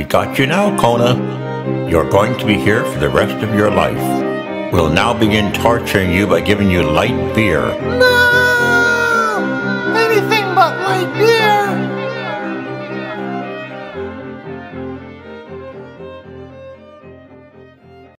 We got you now, Kona. You're going to be here for the rest of your life. We'll now begin torturing you by giving you light beer. No!